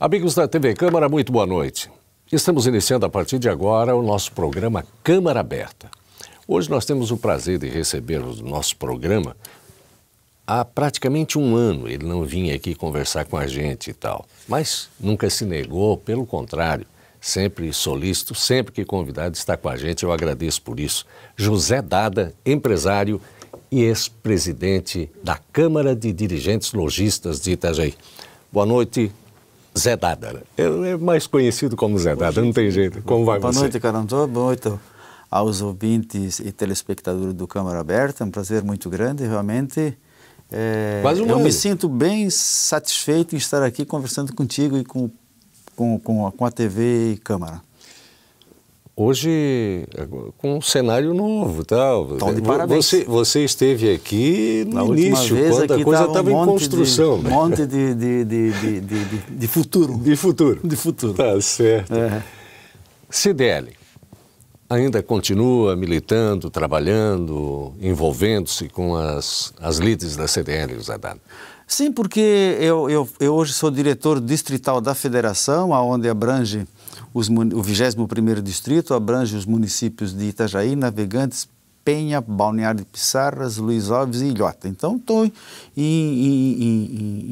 Amigos da TV Câmara, muito boa noite. Estamos iniciando a partir de agora o nosso programa Câmara Aberta. Hoje nós temos o prazer de receber o nosso programa há praticamente um ano. Ele não vinha aqui conversar com a gente e tal, mas nunca se negou, pelo contrário, sempre solícito, sempre que convidado está com a gente, eu agradeço por isso. José Dada, empresário e ex-presidente da Câmara de Dirigentes Logistas de Itajaí. Boa noite, Zé Dada. É mais conhecido como Zé Dada, não tem jeito. Como vai Boa você? noite, Carantô. Boa noite aos ouvintes e telespectadores do Câmara Aberta. É um prazer muito grande, realmente. É, Quase um eu ano. me sinto bem satisfeito em estar aqui conversando contigo e com, com, com, a, com a TV e Câmara. Hoje, com um cenário novo tal. Então, de parabéns. Você, você esteve aqui no Na início, vez quando a coisa tava estava um em construção. De, né? Um monte de, de, de, de, de, de, de futuro. De futuro. De futuro. Tá certo. É. CDL ainda continua militando, trabalhando, envolvendo-se com as, as líderes da CDL, Dado. Sim, porque eu, eu, eu hoje sou diretor distrital da federação, onde abrange os, o 21º distrito, abrange os municípios de Itajaí, Navegantes, Penha, Balneário de Pissarras, Luiz Alves e Ilhota. Então, estou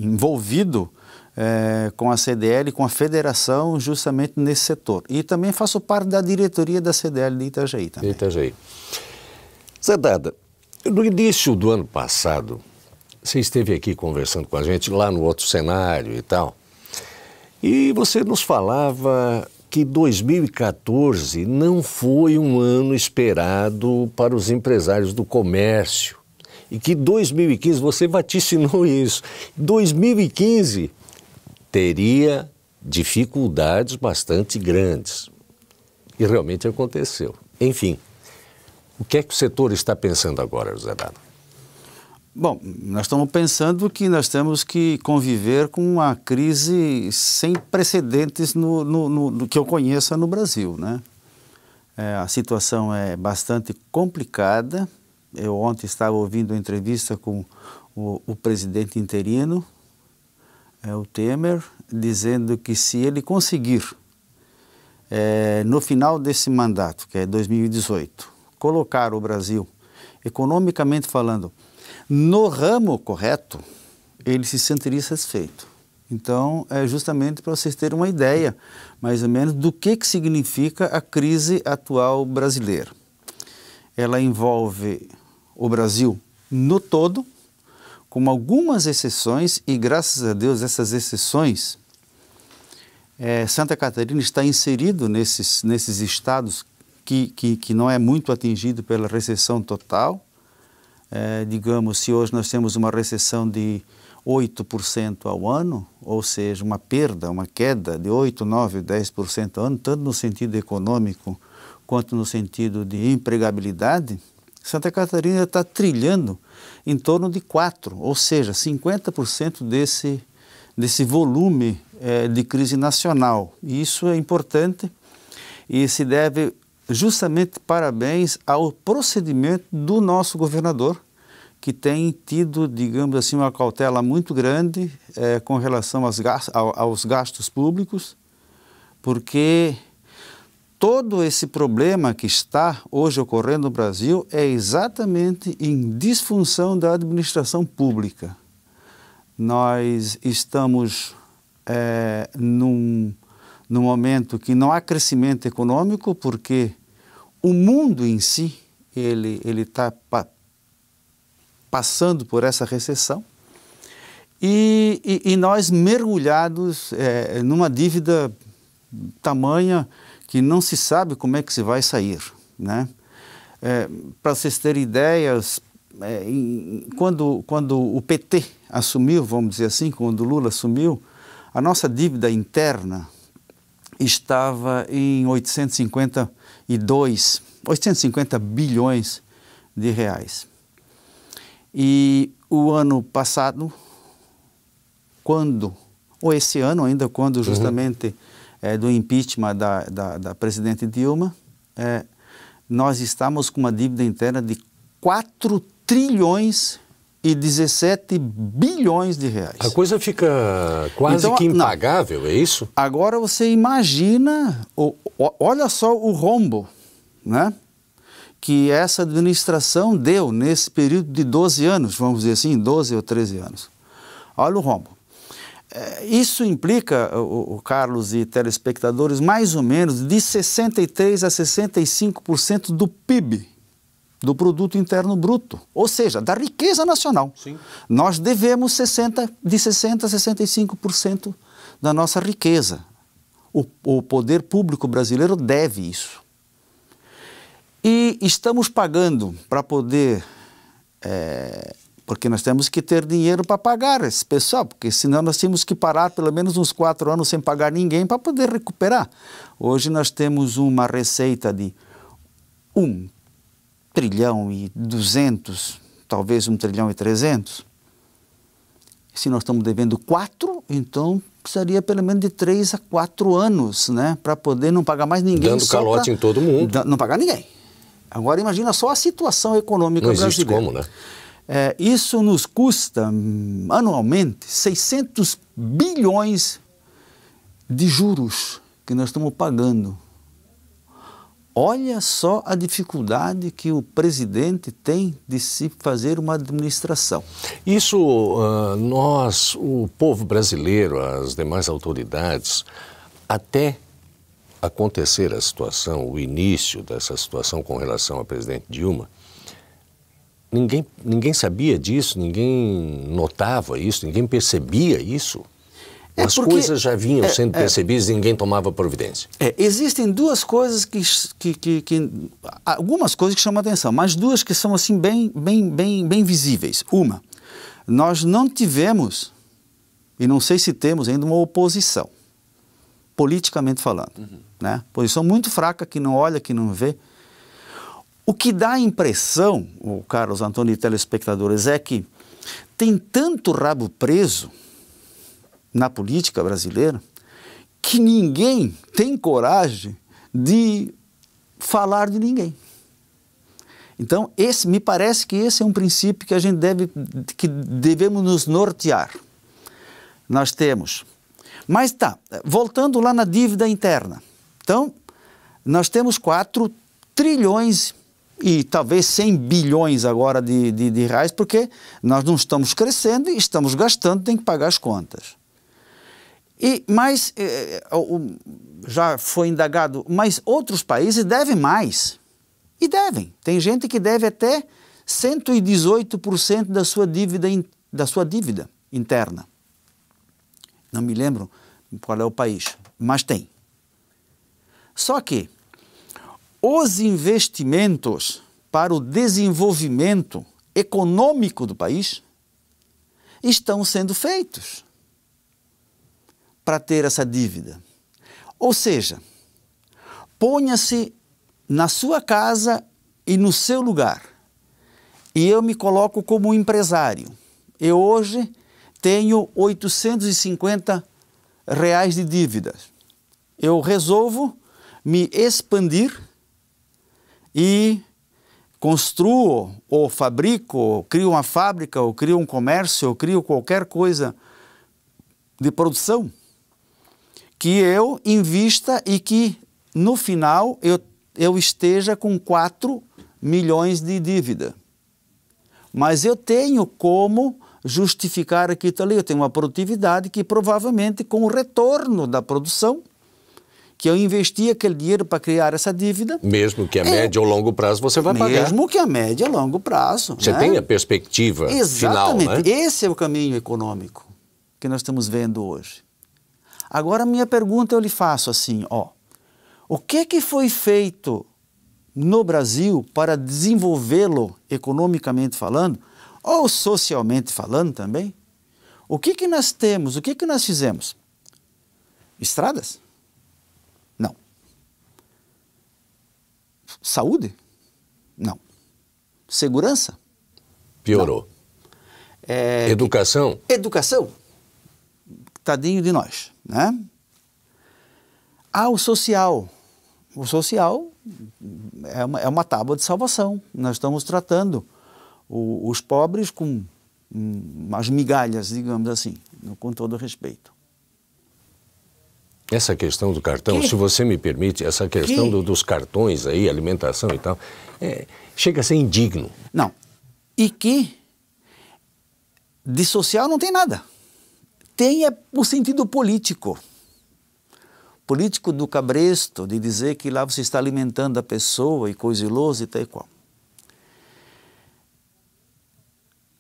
envolvido eh, com a CDL, com a federação, justamente nesse setor. E também faço parte da diretoria da CDL de Itajaí também. Itajaí. Zé Dada, no início do ano passado, você esteve aqui conversando com a gente lá no outro cenário e tal, e você nos falava que 2014 não foi um ano esperado para os empresários do comércio. E que 2015, você vaticinou isso, 2015 teria dificuldades bastante grandes. E realmente aconteceu. Enfim, o que é que o setor está pensando agora, José Dado? Bom, nós estamos pensando que nós temos que conviver com uma crise sem precedentes no, no, no- no que eu conheça no Brasil, né? É, a situação é bastante complicada. Eu ontem estava ouvindo uma entrevista com o, o presidente interino, é, o Temer, dizendo que se ele conseguir, é, no final desse mandato, que é 2018, colocar o Brasil, economicamente falando, no ramo correto, ele se sentiria satisfeito. Então, é justamente para vocês terem uma ideia, mais ou menos, do que, que significa a crise atual brasileira. Ela envolve o Brasil no todo, com algumas exceções, e graças a Deus essas exceções é, Santa Catarina está inserido nesses, nesses estados que, que, que não é muito atingido pela recessão total. É, digamos, se hoje nós temos uma recessão de 8% ao ano, ou seja, uma perda, uma queda de 8, 9, 10% ao ano, tanto no sentido econômico quanto no sentido de empregabilidade, Santa Catarina está trilhando em torno de 4, ou seja, 50% desse, desse volume eh, de crise nacional. E isso é importante e se deve justamente parabéns ao procedimento do nosso governador, que tem tido, digamos assim, uma cautela muito grande eh, com relação aos gastos, ao- aos gastos públicos, porque todo esse problema que está hoje ocorrendo no Brasil é exatamente em disfunção da administração pública. Nós estamos eh, num, num momento que não há crescimento econômico, porque o mundo em si ele ele está passando por essa recessão e, e, e nós mergulhados eh, numa dívida tamanha que não se sabe como é que se vai sair, né? Para vocês terem ideias, é, em- quando, quando o PT assumiu, vamos dizer assim, quando o Lula assumiu, a nossa dívida interna estava em 852, 850 bilhões de reais. E o ano passado, quando, ou esse ano ainda, quando justamente eh, do impeachment da, da, da presidente Dilma, eh, nós estamos com uma dívida interna de 4 trilhões 217 bilhões de reais. A coisa fica quase então, que impagável, não. é isso? Agora você imagina, olha só o rombo, né? Que essa administração deu nesse período de 12 anos, vamos dizer assim, 12 ou 13 anos. Olha o rombo. É, isso implica, o, Carlos e telespectadores, mais ou menos de 63 a 65% do PIB, do produto interno bruto, ou seja, da riqueza nacional. Sim. Nós devemos 60, de 60 a 65% da nossa riqueza. O, o poder público brasileiro deve isso. E estamos pagando para poder é, porque nós temos que ter dinheiro para pagar esse pessoal, porque senão nós tínhamos que parar pelo menos uns quatro anos sem pagar ninguém para poder recuperar. Hoje nós temos uma receita de um trilhão e duzentos, talvez um trilhão e trezentos. Se nós estamos devendo quatro, então precisaria pelo menos de três a quatro anos, né, para poder não pagar mais ninguém. Dando calote pra, em todo mundo. Não pagar ninguém. Agora imagina só a situação econômica não brasileira. Existe como, né? É, isso nos custa hum, anualmente 600 bilhões de juros que nós estamos pagando. Olha só a dificuldade que o presidente tem de se fazer uma administração. Isso, uh, nós, o povo brasileiro, as demais autoridades, até acontecer a situação, o início dessa situação com relação ao presidente Dilma, Ninguém, ninguém sabia disso, ninguém notava isso, ninguém percebia isso. É As porque, coisas já vinham é, sendo é, percebidas e ninguém tomava providência. É, existem duas coisas que, que, que, que, Algumas coisas que chamam a atenção, mas duas que são assim bem, bem, bem, bem visíveis. Uma, nós não tivemos, e não sei se temos ainda, uma oposição, politicamente falando. Uhum. Né? Posição muito fraca, que não olha, que não vê. O que dá a impressão, o Carlos Antônio e telespectadores, é que tem tanto rabo preso na política brasileira que ninguém tem coragem de falar de ninguém. Então, esse me parece que esse é um princípio que a gente deve que devemos nos nortear. Nós temos. Mas tá, voltando lá na dívida interna. Então, nós temos 4 trilhões e talvez 100 bilhões agora de, de, de, reais, porque nós não estamos crescendo e estamos gastando, tem que pagar as contas. E, mas, eh, eh já foi indagado, mas outros países devem mais. E devem. Tem gente que deve até 118% da sua dívida, da sua dívida interna. Não me lembro qual é o país, mas tem. Só que os investimentos para o desenvolvimento econômico do país estão sendo feitos para ter essa dívida. Ou seja, ponha-se na sua casa e no seu lugar. E eu me coloco como empresário. Eu hoje tenho 850 reais de dívidas. Eu resolvo me expandir e construo ou fabrico, ou crio uma fábrica, ou crio um comércio, ou crio qualquer coisa de produção, que eu invista e que no final eu, eu esteja com 4 milhões de dívida. Mas eu tenho como justificar aqui e ali. Eu tenho uma produtividade que provavelmente com o retorno da produção que eu investi aquele dinheiro para criar essa dívida. Mesmo que a é, médio ou longo prazo você vai mesmo pagar. Mesmo que a médio ou longo prazo. Você né? tem a perspectiva Exatamente. final, né? Esse é o caminho econômico que nós estamos vendo hoje. Agora, a minha pergunta eu lhe faço assim, ó. O que, que foi feito no Brasil para desenvolvê-lo economicamente falando, ou socialmente falando também? O que, que nós temos, o que, que nós fizemos? Estradas? Saúde? Não. Segurança? Piorou. É, educação? Educação? Tadinho de nós, né? Ah, o social. O social é uma, é uma tábua de salvação. Nós estamos tratando o, os pobres com umas migalhas, digamos assim, com todo respeito. Essa questão do cartão, que? se você me permite, essa questão do, dos cartões aí, alimentação e tal, é, chega a ser indigno. Não. E que de social não tem nada. Tem é o sentido político. Político do cabresto, de dizer que lá você está alimentando a pessoa e coisa ilosa e tal e qual.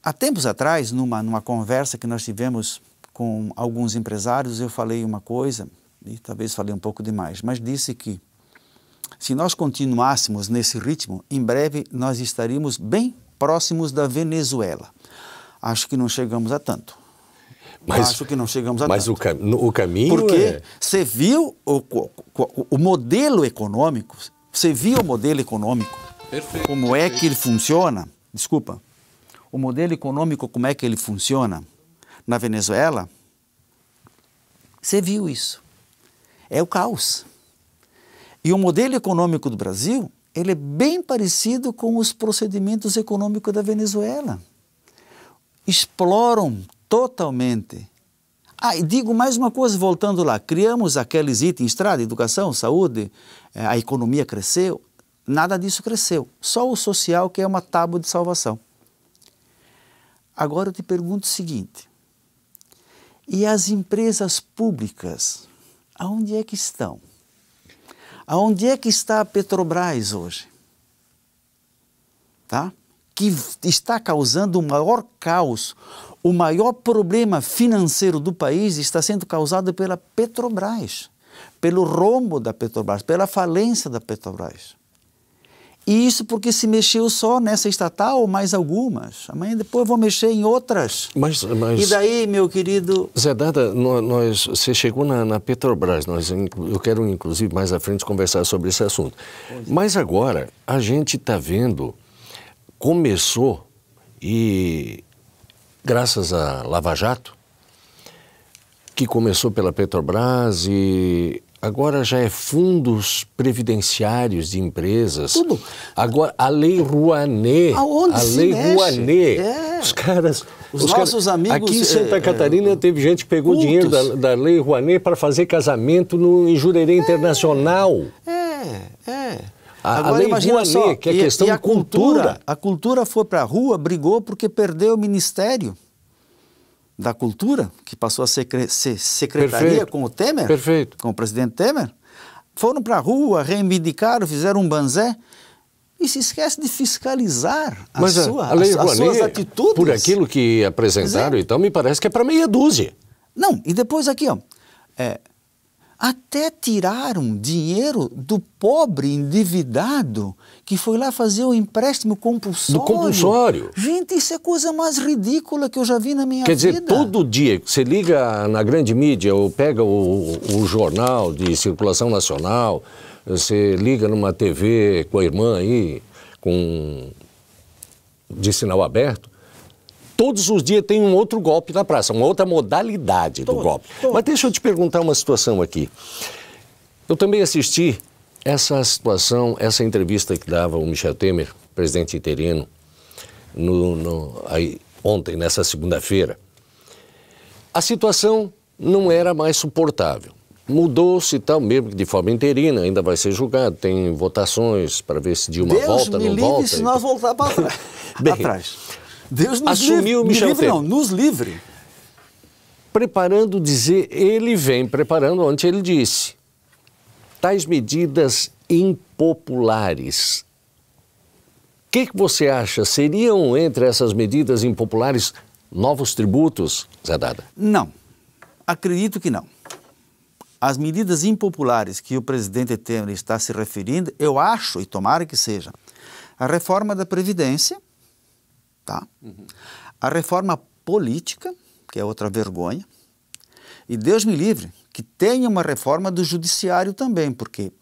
Há tempos atrás, numa, numa conversa que nós tivemos com alguns empresários, eu falei uma coisa, e talvez falei um pouco demais, mas disse que se nós continuássemos nesse ritmo, em breve nós estaríamos bem próximos da Venezuela. Acho que não chegamos a tanto. Mas, Acho que não chegamos a mas tanto. Mas o, o, caminho Porque é... você viu o, o, o, modelo econômico, você viu o modelo econômico, perfeito, como perfeito. é que ele funciona, desculpa, o modelo econômico, como é que ele funciona na Venezuela, você viu isso. É o caos. E o modelo econômico do Brasil, ele é bem parecido com os procedimentos econômicos da Venezuela. Exploram totalmente. Ah, e digo mais uma coisa, voltando lá, criamos aqueles itens, estrada, educação, saúde, eh, a economia cresceu, nada disso cresceu. Só o social que é uma tábua de salvação. Agora eu te pergunto o seguinte: e as empresas públicas, aonde é que estão? Aonde é que está a Petrobras hoje? Tá? Que está causando o maior caos, o maior problema financeiro do país está sendo causado pela Petrobras, pelo rombo da Petrobras, pela falência da Petrobras. E isso porque se mexeu só nessa estatal ou mais algumas. Amanhã depois vou mexer em outras. Mas, mas... E daí, meu querido... Zé Dada, nós, você chegou na, na, Petrobras. Nós, eu quero, inclusive, mais à frente conversar sobre esse assunto. Mas agora, a gente está vendo... Começou e, graças a Lava Jato, que começou pela Petrobras e Agora já é fundos previdenciários de empresas. Tudo. Agora, a lei Rouanet. Aonde a lei mexe? Rouanet. É. Os caras. Os, os nossos caras, amigos. Aqui em Santa é, Catarina é, teve gente que pegou cultos. dinheiro da, da lei Rouanet para fazer casamento no, em Jurerê é, Internacional. É, é. A, Agora, a lei Rouanet, só, que é e, questão e a de cultura. cultura. A cultura foi para a rua, brigou porque perdeu o ministério da Cultura, que passou a ser, secretaria Perfeito. com o Temer, Perfeito. com o presidente Temer, foram para a rua, reivindicaram, fizeram um banzé e se esquece de fiscalizar a Mas sua, a, a lei as, as suas atitudes. Por aquilo que apresentaram, então, me parece que é para meia dúzia. Não, e depois aqui, ó, é, até tiraram dinheiro do pobre endividado que foi lá fazer o empréstimo compulsório. Do compulsório. Gente, isso é a coisa mais ridícula que eu já vi na minha Quer vida. Quer dizer, todo dia você liga na grande mídia ou pega o, o jornal de circulação nacional, você liga numa TV com a irmã aí, com de sinal aberto, todos os dias tem um outro golpe na praça, uma outra modalidade do golpe. Mas deixa eu te perguntar uma situação aqui. Eu também assisti essa situação, essa entrevista que dava o Michel Temer, presidente interino, no, no, aí, ontem, nessa segunda-feira. A situação não era mais suportável. Mudou-se tal, mesmo que de forma interina, ainda vai ser julgado, tem votações para ver se Dilma Deus volta, me não livre volta. se nós voltar para trás. Bem, atrás. Deus nos assumiu livre, Michel livre Temer. não, nos livre. Preparando dizer, ele vem preparando, ontem ele disse, tais medidas impopulares. O que, que você acha? Seriam entre essas medidas impopulares novos tributos, Zé Dada? Não, acredito que não. As medidas impopulares que o presidente Temer está se referindo, eu acho, e tomara que seja, a reforma da Previdência, tá? Uhum. a reforma política, que é outra vergonha, e Deus me livre que tenha uma reforma do judiciário também, porque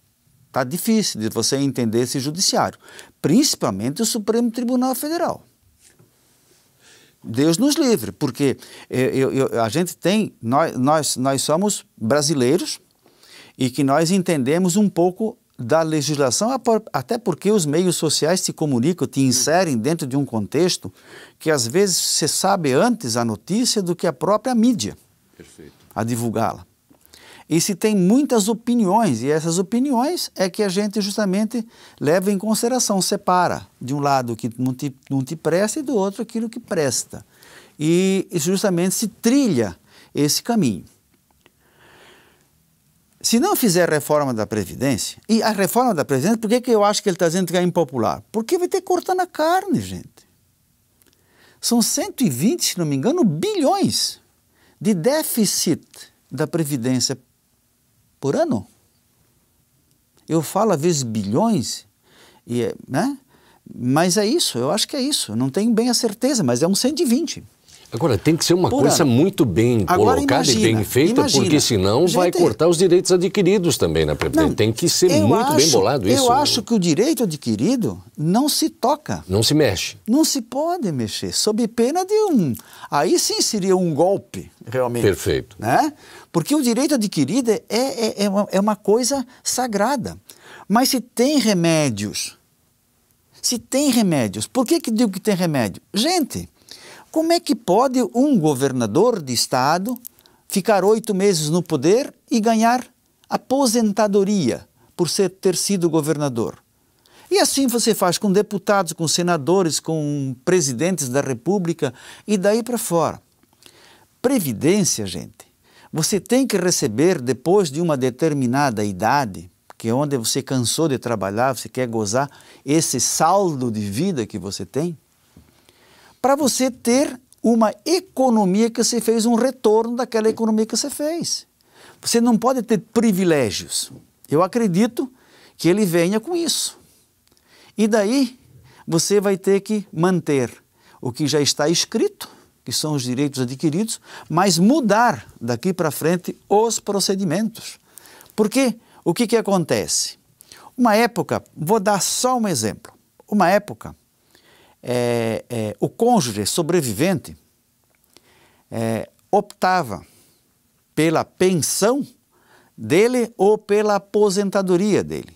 Está difícil de você entender esse judiciário, principalmente o Supremo Tribunal Federal. Deus nos livre, porque eu, eu, a gente tem, nós, nós, nós somos brasileiros e que nós entendemos um pouco da legislação, até porque os meios sociais se comunicam, te inserem dentro de um contexto que às vezes você sabe antes a notícia do que a própria mídia Perfeito. a divulgá-la. E se tem muitas opiniões, e essas opiniões é que a gente justamente leva em consideração, separa de um lado o que não te, não te presta e do outro aquilo que presta. E justamente se trilha esse caminho. Se não fizer reforma da Previdência, e a reforma da Previdência, por que, que eu acho que ele está dizendo que é impopular? Porque vai ter que cortar na carne, gente. São 120, se não me engano, bilhões de déficit da Previdência por ano. Eu falo às vezes bilhões, e, é, né? mas é isso, eu acho que é isso. Não tenho bem a certeza, mas é um 120. Agora, tem que ser uma coisa muito bem Agora, colocada imagina, e bem feita, imagina. porque senão Gente, vai cortar os direitos adquiridos também na Previdência. Tem que ser muito acho, bem bolado isso. Eu acho que o direito adquirido não se toca. Não se mexe. Não se pode mexer, sob pena de um... Aí sim seria um golpe, realmente. Perfeito. Né? Porque o direito adquirido é, é, é, uma, é uma coisa sagrada. Mas se tem remédios, se tem remédios, por que, que digo que tem remédio? Gente, como é que pode um governador de estado ficar oito meses no poder e ganhar aposentadoria por ser, ter sido governador? E assim você faz com deputados, com senadores, com presidentes da república e daí para fora. Previdência, gente, você tem que receber depois de uma determinada idade, que é onde você cansou de trabalhar, você quer gozar esse saldo de vida que você tem, para você ter uma economia que você fez um retorno daquela economia que você fez. Você não pode ter privilégios. Eu acredito que ele venha com isso. E daí você vai ter que manter o que já está escrito, que são os direitos adquiridos, mas mudar daqui para frente os procedimentos. Porque o que, que acontece? Uma época, vou dar só um exemplo. Uma época, é, é, o cônjuge sobrevivente é, optava pela pensão dele ou pela aposentadoria dele.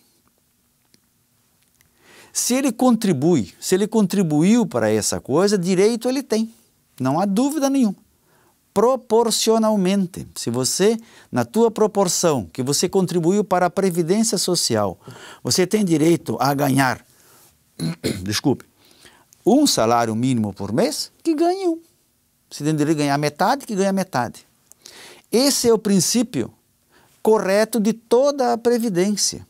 Se ele contribui, se ele contribuiu para essa coisa, direito ele tem, não há dúvida nenhuma. Proporcionalmente, se você, na tua proporção que você contribuiu para a previdência social, você tem direito a ganhar, desculpe, um salário mínimo por mês, que ganhe um. Se tem ganhar metade, que ganha metade. Esse é o princípio correto de toda a previdência.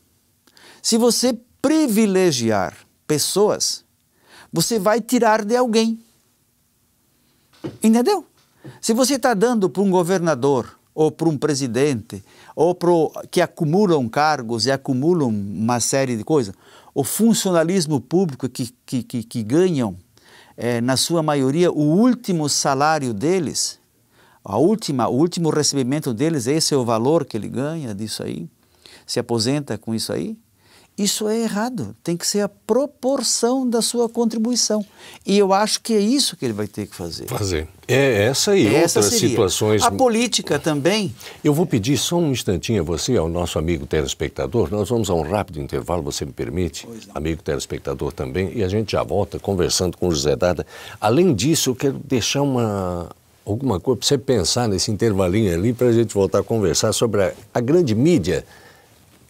Se você privilegiar pessoas, você vai tirar de alguém. Entendeu? Se você está dando para um governador, ou para um presidente, ou para que acumulam cargos e acumulam uma série de coisas, o funcionalismo público que, que, que, que ganham, é, na sua maioria, o último salário deles, a última, o último recebimento deles, esse é o valor que ele ganha disso aí, se aposenta com isso aí, isso é errado. Tem que ser a proporção da sua contribuição. E eu acho que é isso que ele vai ter que fazer. Fazer. É essa e essa outras seria. situações. A política também. Eu vou pedir só um instantinho a você, ao nosso amigo telespectador. Nós vamos a um rápido intervalo, você me permite? Amigo telespectador também. E a gente já volta conversando com o José Dada. Além disso, eu quero deixar uma, alguma coisa para você pensar nesse intervalinho ali, para a gente voltar a conversar sobre a, a grande mídia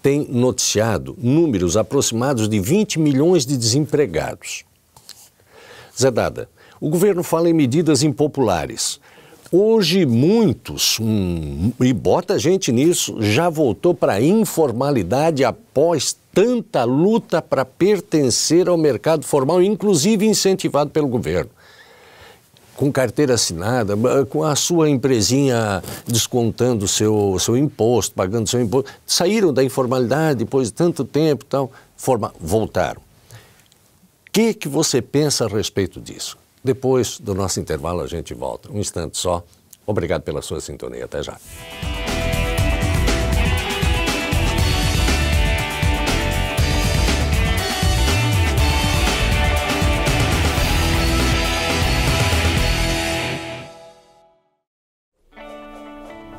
tem noticiado números aproximados de 20 milhões de desempregados. Zé Dada, o governo fala em medidas impopulares. Hoje, muitos, hum, e bota gente nisso, já voltou para a informalidade após tanta luta para pertencer ao mercado formal, inclusive incentivado pelo governo com carteira assinada, com a sua empresinha descontando o seu, seu imposto, pagando seu imposto, saíram da informalidade depois de tanto tempo tal, forma, voltaram. O que, que você pensa a respeito disso? Depois do nosso intervalo a gente volta. Um instante só. Obrigado pela sua sintonia. Até já.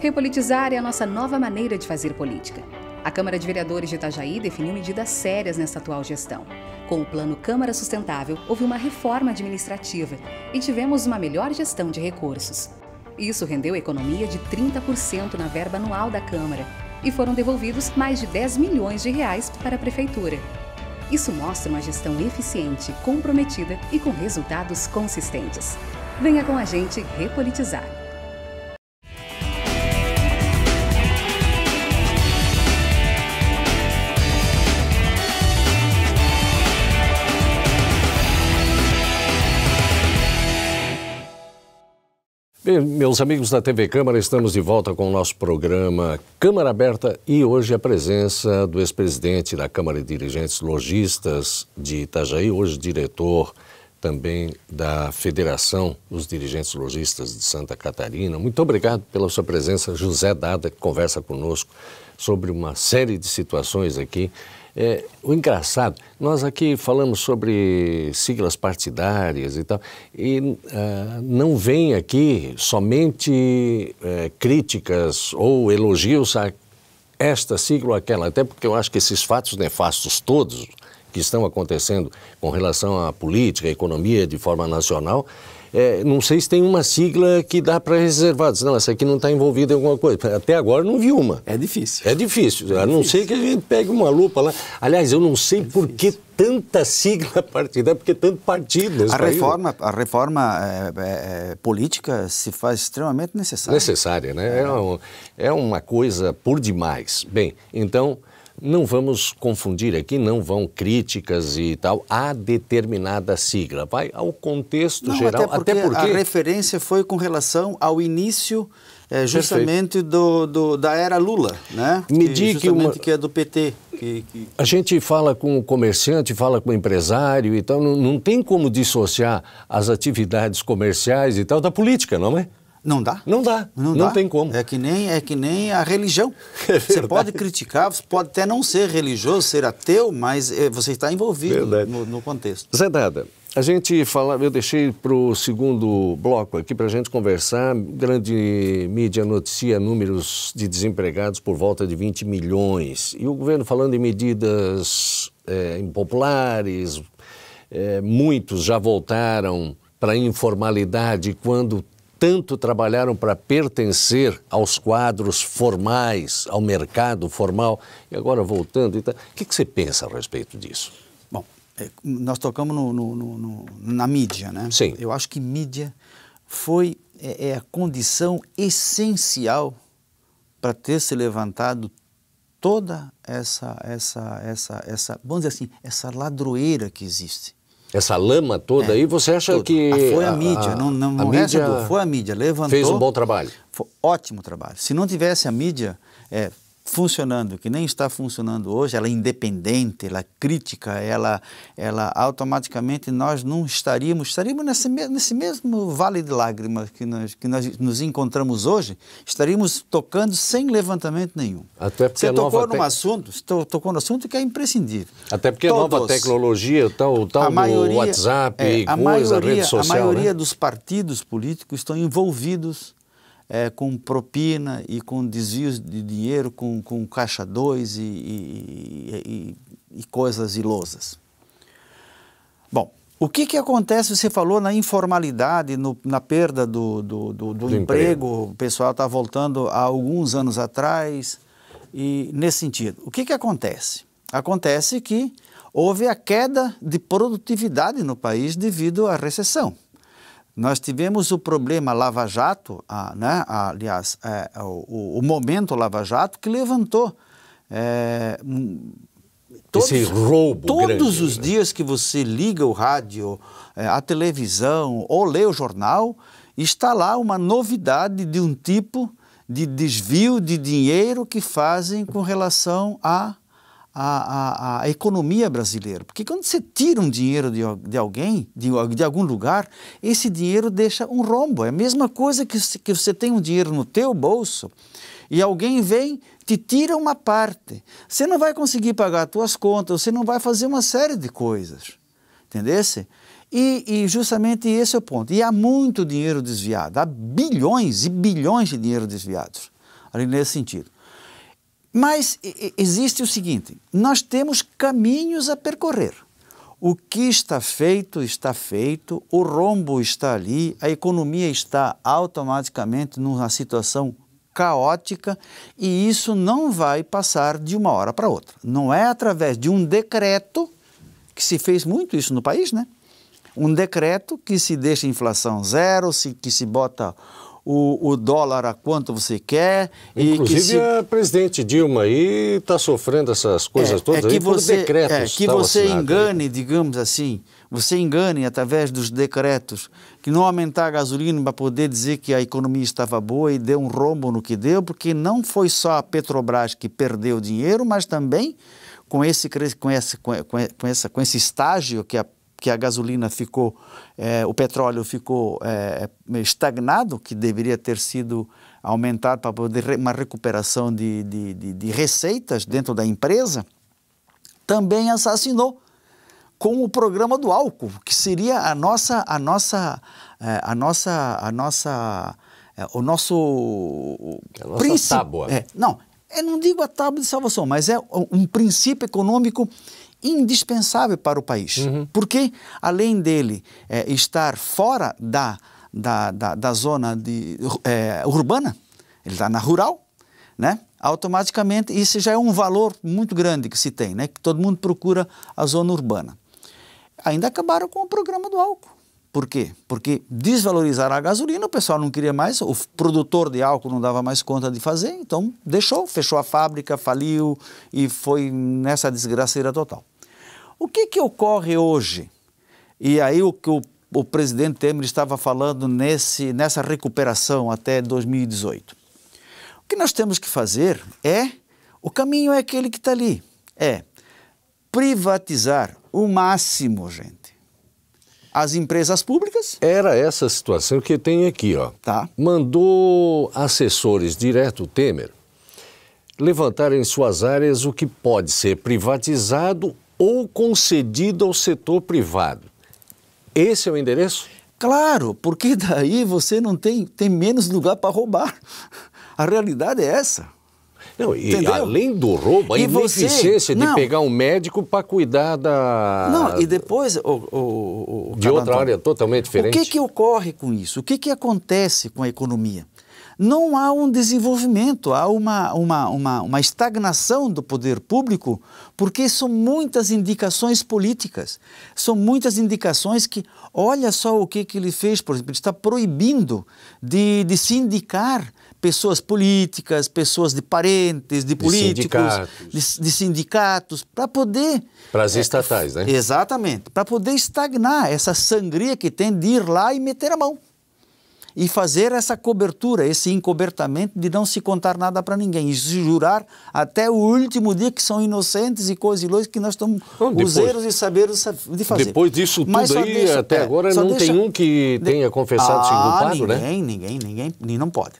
Repolitizar é a nossa nova maneira de fazer política. A Câmara de Vereadores de Itajaí definiu medidas sérias nessa atual gestão. Com o Plano Câmara Sustentável, houve uma reforma administrativa e tivemos uma melhor gestão de recursos. Isso rendeu economia de 30% na verba anual da Câmara e foram devolvidos mais de 10 milhões de reais para a Prefeitura. Isso mostra uma gestão eficiente, comprometida e com resultados consistentes. Venha com a gente repolitizar. Meus amigos da TV Câmara, estamos de volta com o nosso programa Câmara Aberta e hoje a presença do ex-presidente da Câmara de Dirigentes Logistas de Itajaí, hoje diretor também da Federação dos Dirigentes Logistas de Santa Catarina. Muito obrigado pela sua presença, José Dada, que conversa conosco sobre uma série de situações aqui é, o engraçado, nós aqui falamos sobre siglas partidárias e tal, e uh, não vem aqui somente uh, críticas ou elogios a esta sigla ou aquela, até porque eu acho que esses fatos nefastos todos que estão acontecendo com relação à política, à economia de forma nacional, é, não sei se tem uma sigla que dá para reservar. Não, essa aqui não está envolvida em alguma coisa. Até agora não vi uma. É difícil. É difícil. É a não ser que a gente pegue uma lupa lá. Aliás, eu não sei é por que tanta sigla partidária, porque tanto partido. A reforma, a reforma é, é, é, política se faz extremamente necessária. Necessária, né? É, um, é uma coisa por demais. Bem, então não vamos confundir aqui, não vão críticas e tal a determinada sigla. Vai ao contexto não, geral. Até porque, até porque, a referência foi com relação ao início é, justamente do, do, da era Lula, né? Me que, que, uma... que é do PT. Que, que... A gente fala com o comerciante, fala com o empresário e tal, não, não tem como dissociar as atividades comerciais e tal da política, não é? Não dá. Não dá. Não, não dá. tem como. É que nem é que nem a religião. É você pode criticar, você pode até não ser religioso, ser ateu, mas é, você está envolvido no, no, contexto. Zé Dada, a gente fala, eu deixei para o segundo bloco aqui para a gente conversar. Grande mídia noticia números de desempregados por volta de 20 milhões. E o governo falando em medidas é, impopulares, é, muitos já voltaram para a informalidade quando tanto trabalharam para pertencer aos quadros formais, ao mercado formal, e agora voltando. Então, o que, que você pensa a respeito disso? Bom, é, nós tocamos no, no, no, na mídia, né? Sim. Eu acho que mídia foi é, é a condição essencial para ter se levantado toda essa, essa, essa, essa, vamos dizer assim, essa ladroeira que existe. Essa lama toda é, aí, você acha tudo. que. Ah, foi a, a mídia, não, não, a não mídia foi a mídia, levantou. Fez um bom trabalho. ótimo trabalho. Se não tivesse a mídia, é, funcionando, que nem está funcionando hoje, ela é independente, ela é crítica, ela, ela automaticamente nós não estaríamos, estaríamos nesse, nesse mesmo vale de lágrimas que nós, que nós nos encontramos hoje, estaríamos tocando sem levantamento nenhum. Até porque Você tocou num te... assunto, tocou no assunto que é imprescindível. Até porque Todos, a nova tecnologia, tal, tal maioria, WhatsApp, é, a maioria, rede social, A maioria né? dos partidos políticos estão envolvidos é, com propina e com desvios de dinheiro, com, com caixa 2 e, e, e, e, coisas ilosas. Bom, o que, que acontece? Você falou na informalidade, no, na perda do, do, do, do emprego. emprego. o pessoal está voltando a alguns anos atrás, e nesse sentido. O que, que acontece? Acontece que houve a queda de produtividade no país devido à recessão. Nós tivemos o problema Lava Jato, ah, né? aliás, é, o, o, momento Lava Jato, que levantou. É, todos, Esse roubo. Todos grande, os né? dias que você liga o rádio, é, a televisão ou lê o jornal, está lá uma novidade de um tipo de desvio de dinheiro que fazem com relação a a, a, a, economia brasileira. Porque quando você tira um dinheiro de, de alguém, de, de, algum lugar, esse dinheiro deixa um rombo. É a mesma coisa que, que você tem um dinheiro no teu bolso e alguém vem, te tira uma parte. Você não vai conseguir pagar as suas contas, você não vai fazer uma série de coisas. Entendesse? E, e, justamente esse é o ponto. E há muito dinheiro desviado, há bilhões e bilhões de dinheiro desviados ali nesse sentido. Mas existe o seguinte: nós temos caminhos a percorrer. O que está feito, está feito, o rombo está ali, a economia está automaticamente numa situação caótica e isso não vai passar de uma hora para outra. Não é através de um decreto, que se fez muito isso no país, né? Um decreto que se deixa inflação zero, que se bota o, o, dólar a quanto você quer. Inclusive se... a presidente Dilma aí está sofrendo essas coisas é, todas é que aí você, por decretos. É, que você engane, aí. digamos assim, você engane através dos decretos, que não aumentar a gasolina para poder dizer que a economia estava boa e deu um rombo no que deu, porque não foi só a Petrobras que perdeu dinheiro, mas também com esse, com esse, com essa, com esse estágio que a que a gasolina ficou, é, o petróleo ficou é, estagnado, que deveria ter sido aumentado para poder uma recuperação de, de, de, de receitas dentro da empresa, também assassinou com o programa do álcool, que seria a nossa, a nossa, é, a nossa, a nossa, é, o nosso a nossa tábua. É, não, eu não digo a tábua de salvação, mas é um princípio econômico indispensável para o país. Uhum. Porque, além dele é, estar fora da, da, da, da zona de, é, urbana, ele está na rural, né? automaticamente isso já é um valor muito grande que se tem, né? que todo mundo procura a zona urbana. Ainda acabaram com o programa do álcool. Por quê? Porque desvalorizaram a gasolina, o pessoal não queria mais, o produtor de álcool não dava mais conta de fazer, então deixou, fechou a fábrica, faliu e foi nessa desgraceira total. O que, que ocorre hoje? E aí o que o, o presidente Temer estava falando nesse, nessa recuperação até 2018. O que nós temos que fazer é, o caminho é aquele que está ali, é privatizar o máximo, gente. As empresas públicas. Era essa situação que tem aqui, ó. Tá. Mandou assessores direto Temer levantar em suas áreas o que pode ser privatizado ou concedido ao setor privado. Esse é o endereço? Claro, porque daí você não tem, tem menos lugar para roubar. A realidade é essa. Não, e Entendeu? além do roubo, a e ineficiência você... de pegar um médico para cuidar da. Não, e depois. O, o, o de outra área totalmente diferente. O que, que ocorre com isso? O que, que acontece com a economia? Não há um desenvolvimento, há uma, uma, uma, uma estagnação do poder público, porque são muitas indicações políticas, são muitas indicações que, olha só o que, que ele fez, por exemplo, ele está proibindo de, de se indicar pessoas políticas, pessoas de parentes, de políticos, de sindicatos, de, de sindicatos para poder... Para as é, estatais, né? Exatamente, para poder estagnar essa sangria que tem de ir lá e meter a mão e fazer essa cobertura, esse encobertamento de não se contar nada para ninguém e se jurar até o último dia que são inocentes e coisas e que nós estamos useiros e saberes de fazer. Depois disso tudo aí, deixa, até é, agora não deixa, tem um que tenha confessado ah, culpado, né? Ninguém, ninguém, ninguém, não pode.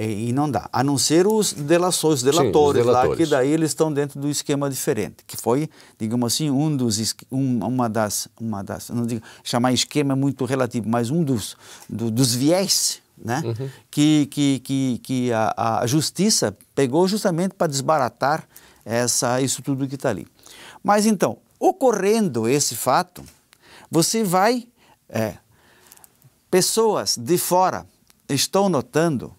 E, não dá. A não ser os delações, os delatores, Sim, os delatores. lá, que daí eles estão dentro do esquema diferente, que foi, digamos assim, um dos, um, uma das, uma das, não digo, chamar esquema muito relativo, mas um dos, do, dos viés né? Uhum. que, que, que, que a, a justiça pegou justamente para desbaratar essa, isso tudo que está ali. Mas então, ocorrendo esse fato, você vai. É, pessoas de fora estão notando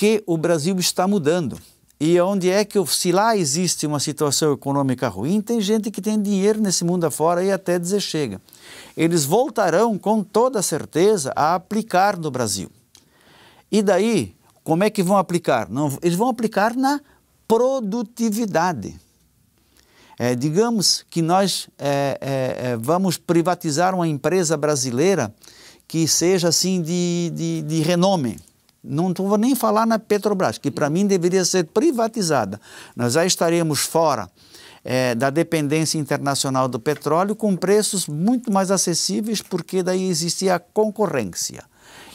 que o Brasil está mudando. E onde é que, se lá existe uma situação econômica ruim, tem gente que tem dinheiro nesse mundo afora e até dizer chega. Eles voltarão com toda certeza a aplicar no Brasil. E daí, como é que vão aplicar? Não, eles vão aplicar na produtividade. É, digamos que nós é, é, é vamos privatizar uma empresa brasileira que seja assim de, de, de renome não vou nem falar na Petrobras, que para mim deveria ser privatizada. Nós já estaremos fora é, da dependência internacional do petróleo com preços muito mais acessíveis, porque daí existia a concorrência.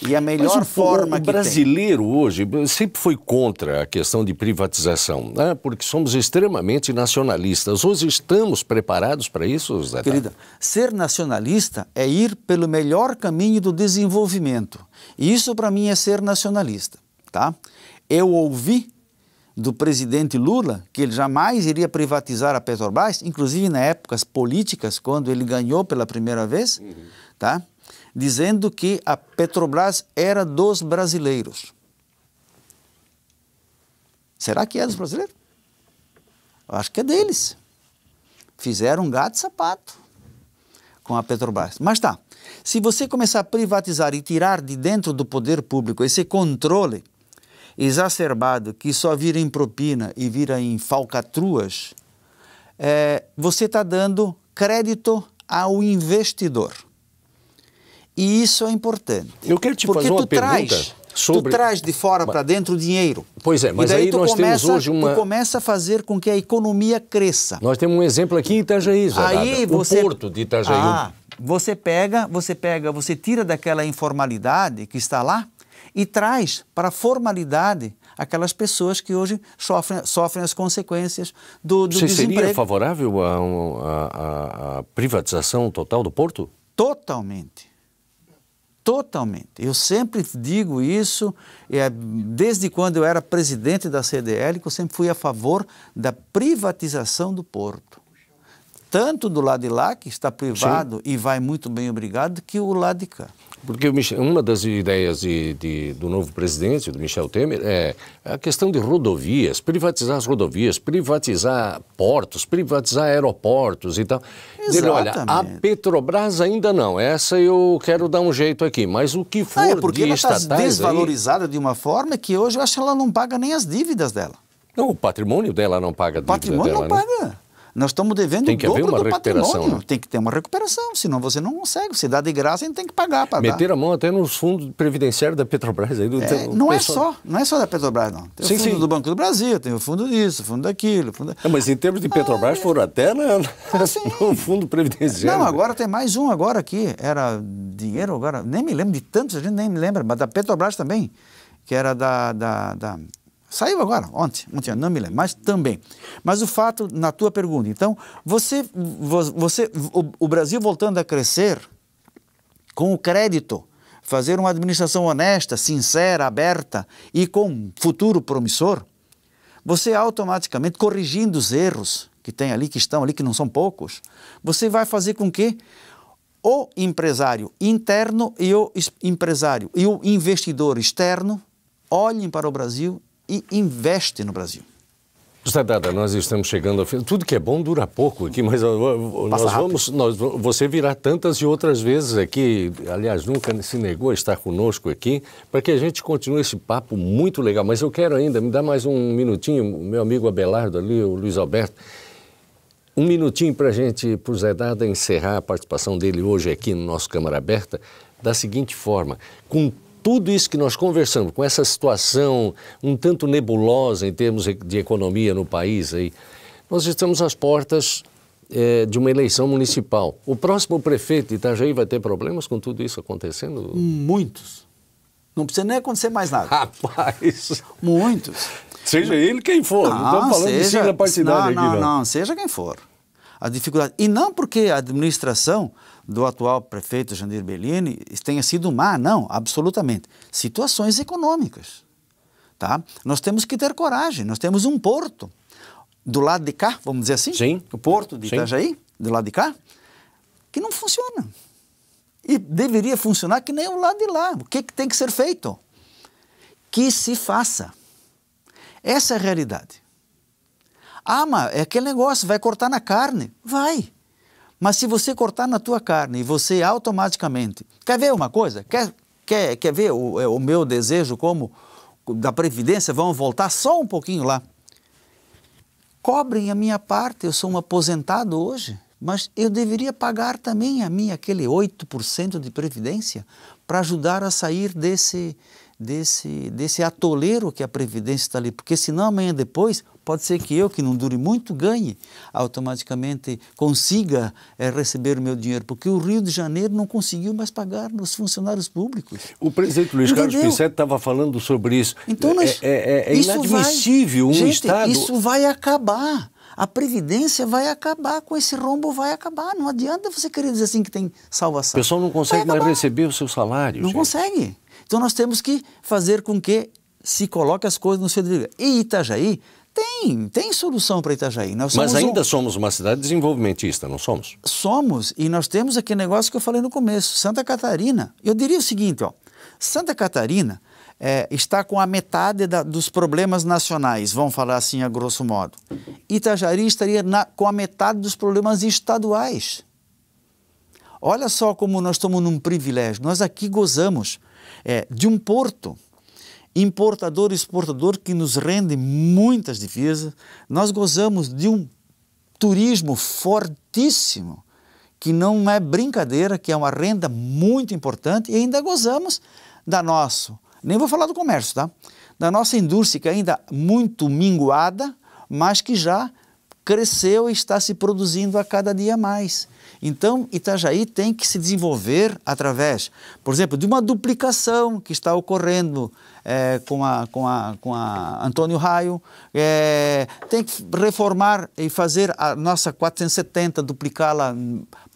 E a melhor o, forma o, o que brasileiro tem... hoje sempre foi contra a questão de privatização, né? porque somos extremamente nacionalistas. Hoje estamos preparados para isso, Zé? Querida, ser nacionalista é ir pelo melhor caminho do desenvolvimento. E isso para mim é ser nacionalista, tá? Eu ouvi do presidente Lula, que ele jamais iria privatizar a Petrobras, inclusive na épocas políticas, quando ele ganhou pela primeira vez, uhum. tá? Dizendo que a Petrobras era dos brasileiros. Será que é dos brasileiros? Eu acho que é deles. Fizeram um gato e sapato com a Petrobras. Mas tá, se você começar a privatizar e tirar de dentro do poder público esse controle exacerbado que só vira em propina e vira em falcatruas, é, você está dando crédito ao investidor. E isso é importante. Eu quero te fazer uma pergunta. Traz, sobre... Tu traz de fora para dentro o dinheiro. Pois é, mas aí nós começa, temos hoje uma... Tu começa a fazer com que a economia cresça. Nós temos um exemplo aqui em Itajaí, Aí você... O porto de Itajaí. Ah, você pega, você pega, você tira daquela informalidade que está lá e traz para a formalidade aquelas pessoas que hoje sofrem, sofrem as consequências do, do Você desemprego. seria favorável à privatização total do porto? Totalmente. Totalmente. Eu sempre digo isso, é, desde quando eu era presidente da CDL, que eu sempre fui a favor da privatização do porto. Tanto do lado de lá, que está privado Sim. e vai muito bem, obrigado, que o lado de cá. Porque uma das ideias de, de, do novo presidente, do Michel Temer, é a questão de rodovias, privatizar as rodovias, privatizar portos, privatizar aeroportos e tal. Exatamente. Ele, olha, a Petrobras ainda não, essa eu quero dar um jeito aqui, mas o que for ah, é porque de ela está desvalorizada aí... de uma forma que hoje eu acho que ela não paga nem as dívidas dela. Não, o patrimônio dela não paga a dívida patrimônio dela, não né? paga. Nós estamos devendo tem que o haver dobro uma do recuperação, patrimônio. né? Tem que ter uma recuperação, senão você não consegue. Se dá de graça, a gente tem que pagar para Meter a mão até nos fundos previdenciários da Petrobras. Aí, do, é, não é só, não é só da Petrobras, não. Tem sim, o fundo sim. do Banco do Brasil, tem o fundo disso, o fundo daquilo. Fundo da... mas em termos de Petrobras, ah, foram até na, ah, no fundo previdenciário. Não, agora tem mais um agora aqui. Era dinheiro agora, nem me lembro de tantos, a gente nem me lembra, mas da Petrobras também, que era da, da, da Saiu agora, ontem, ontem, não me lembro, mas também. Mas o fato, na tua pergunta, então, você, você o, o Brasil voltando a crescer com o crédito, fazer uma administração honesta, sincera, aberta e com futuro promissor, você automaticamente, corrigindo os erros que tem ali, que estão ali, que não são poucos, você vai fazer com que o empresário interno e o empresário e o investidor externo olhem para o Brasil e investe no Brasil. José Dada, nós estamos chegando ao fim. Tudo que é bom dura pouco aqui, mas nós vamos, nós, você virá tantas e outras vezes aqui. Aliás, nunca se negou a estar conosco aqui para que a gente continue esse papo muito legal. Mas eu quero ainda, me dá mais um minutinho, meu amigo Abelardo ali, o Luiz Alberto. Um minutinho para a gente, para o Zé Dada encerrar a participação dele hoje aqui no nosso Câmara Aberta, da seguinte forma: com tudo isso que nós conversamos, com essa situação um tanto nebulosa em termos de economia no país, aí, nós estamos às portas é, de uma eleição municipal. O próximo prefeito de Itajaí vai ter problemas com tudo isso acontecendo? Muitos. Não precisa nem acontecer mais nada. Rapaz! Muitos. Seja ele quem for, não, não estamos falando seja, de sigla partidária não, aqui, não. Não, não, seja quem for. A dificuldade. E não porque a administração do atual prefeito Jandir Bellini tenha sido má, não, absolutamente. Situações econômicas. Tá? Nós temos que ter coragem, nós temos um porto do lado de cá, vamos dizer assim, Sim. o porto de Sim. Itajaí, do lado de cá, que não funciona. E deveria funcionar que nem o lado de lá. O que, que tem que ser feito? Que se faça. Essa é a realidade. Ah, mas é aquele negócio, vai cortar na carne. Vai. Mas se você cortar na tua carne você automaticamente. Quer ver uma coisa? Quer, quer, quer ver o, é, o meu desejo como da Previdência? Vamos voltar só um pouquinho lá. Cobrem a minha parte, eu sou um aposentado hoje, mas eu deveria pagar também a minha aquele 8% de Previdência para ajudar a sair desse, desse, desse atoleiro que a Previdência está ali. Porque senão amanhã depois Pode ser que eu, que não dure muito, ganhe, automaticamente consiga é, receber o meu dinheiro, porque o Rio de Janeiro não conseguiu mais pagar nos funcionários públicos. O presidente Luiz Entendeu? Carlos Pincetti estava falando sobre isso. Então, nós, é, é, é inadmissível vai, um gente, Estado... Isso vai acabar. A Previdência vai acabar, com esse rombo vai acabar. Não adianta você querer dizer assim que tem salvação. O pessoal não consegue mais receber o seu salário. Não gente. consegue. Então nós temos que fazer com que se coloque as coisas no seu devido. E Itajaí tem, tem solução para Itajaí. Mas ainda um... somos uma cidade desenvolvimentista, não somos? Somos, e nós temos aquele negócio que eu falei no começo, Santa Catarina. Eu diria o seguinte, ó, Santa Catarina é, está com a metade da, dos problemas nacionais, vamos falar assim a grosso modo. Itajaí estaria na, com a metade dos problemas estaduais. Olha só como nós estamos num privilégio. Nós aqui gozamos é, de um porto importador e exportador que nos rende muitas divisas. Nós gozamos de um turismo fortíssimo, que não é brincadeira, que é uma renda muito importante, e ainda gozamos da nossa, nem vou falar do comércio, tá? Da nossa indústria que ainda muito minguada, mas que já cresceu e está se produzindo a cada dia mais. Então, Itajaí tem que se desenvolver através, por exemplo, de uma duplicação que está ocorrendo é, com, a, com, a, com a Antônio Raio, é, tem que reformar e fazer a nossa 470, duplicá-la,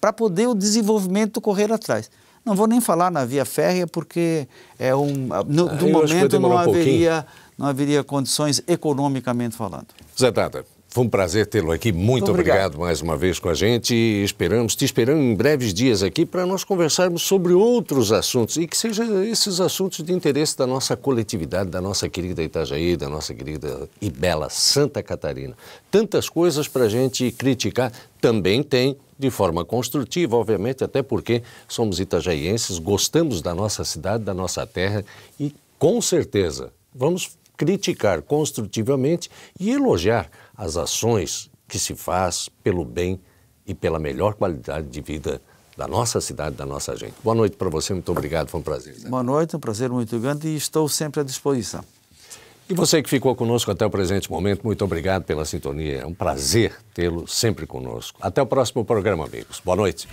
para poder o desenvolvimento correr atrás. Não vou nem falar na via férrea, porque é um, no, do momento não haveria, não haveria condições economicamente falando. Zé Dada, foi um prazer tê-lo aqui. Muito obrigado. obrigado. mais uma vez com a gente. E esperamos, te esperando em breves dias aqui para nós conversarmos sobre outros assuntos e que sejam esses assuntos de interesse da nossa coletividade, da nossa querida Itajaí, da nossa querida e bela Santa Catarina. Tantas coisas para a gente criticar. Também tem de forma construtiva, obviamente, até porque somos itajaienses, gostamos da nossa cidade, da nossa terra e, com certeza, vamos criticar construtivamente e elogiar as ações que se faz pelo bem e pela melhor qualidade de vida da nossa cidade, da nossa gente. Boa noite para você, muito obrigado, foi um prazer. Né? Boa noite, um prazer muito grande e estou sempre à disposição. E você que ficou conosco até o presente momento, muito obrigado pela sintonia. É um prazer tê-lo sempre conosco. Até o próximo programa, amigos. Boa noite.